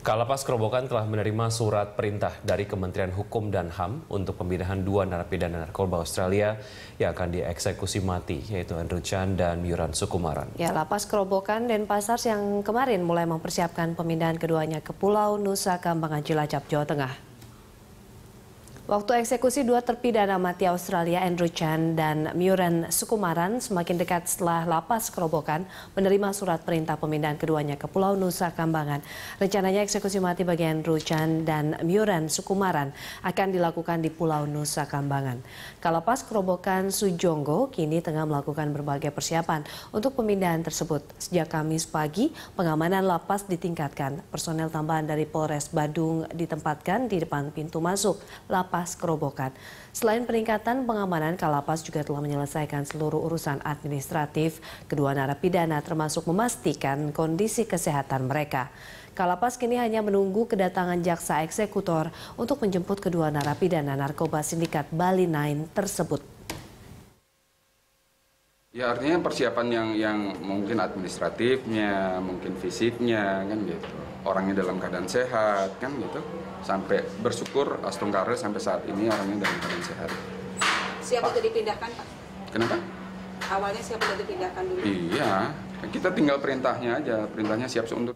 Kalapas Kerobokan telah menerima surat perintah dari Kementerian Hukum dan HAM untuk pemindahan dua narapidana narkoba Australia yang akan dieksekusi mati, yaitu Andrew Chan dan Yuran Sukumaran. Ya, Lapas Kerobokan dan Pasar yang kemarin mulai mempersiapkan pemindahan keduanya ke Pulau Nusa Kambangan Cilacap, Jawa Tengah. Waktu eksekusi dua terpidana mati Australia Andrew Chan dan Muren Sukumaran semakin dekat setelah lapas kerobokan menerima surat perintah pemindahan keduanya ke Pulau Nusa Kambangan. Rencananya eksekusi mati bagi Andrew Chan dan Muren Sukumaran akan dilakukan di Pulau Nusa Kambangan. Kalapas kerobokan Sujonggo kini tengah melakukan berbagai persiapan untuk pemindahan tersebut. Sejak Kamis pagi, pengamanan lapas ditingkatkan. Personel tambahan dari Polres Badung ditempatkan di depan pintu masuk lapas Kalapas Kerobokan. Selain peningkatan pengamanan, Kalapas juga telah menyelesaikan seluruh urusan administratif kedua narapidana termasuk memastikan kondisi kesehatan mereka. Kalapas kini hanya menunggu kedatangan jaksa eksekutor untuk menjemput kedua narapidana narkoba sindikat Bali 9 tersebut. Ya artinya persiapan yang yang mungkin administratifnya, mungkin fisiknya kan gitu. Orangnya dalam keadaan sehat kan gitu. Sampai bersyukur Astungkare sampai saat ini orangnya dalam keadaan sehat. Siap untuk dipindahkan Pak? Kenapa? Awalnya siap untuk dipindahkan dulu? Iya, kita tinggal perintahnya aja. Perintahnya siap untuk